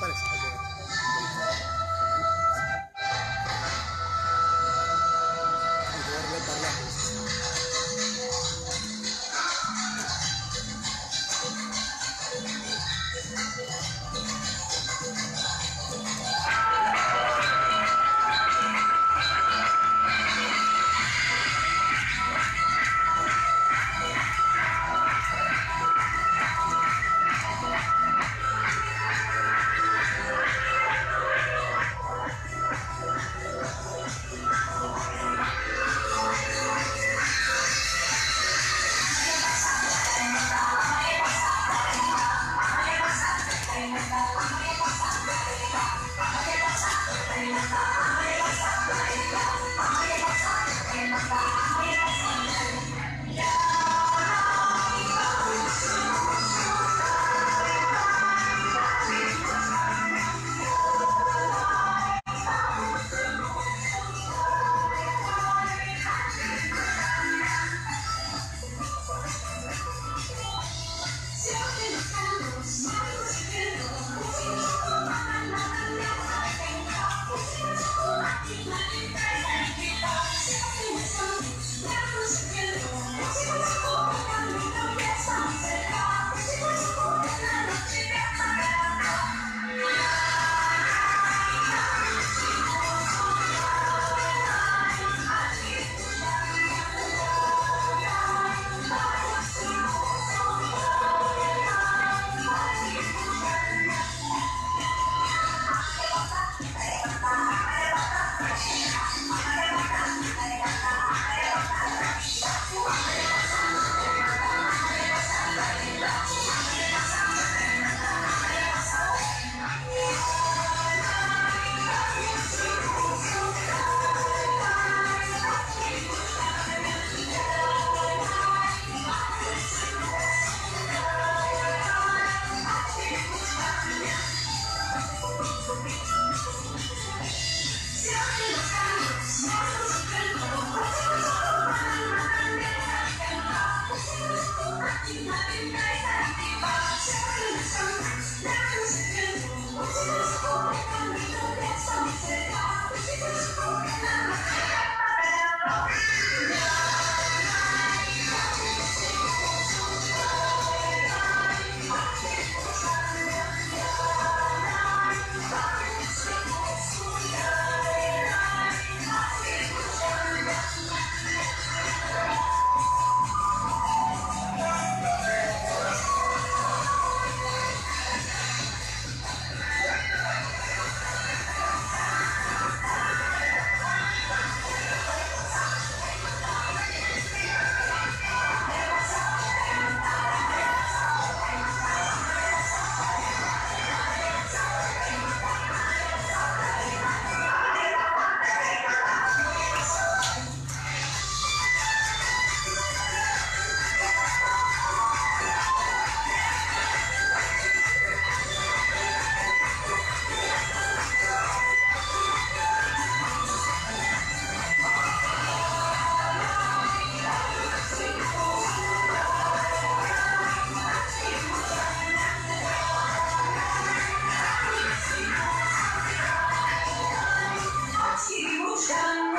pares. 想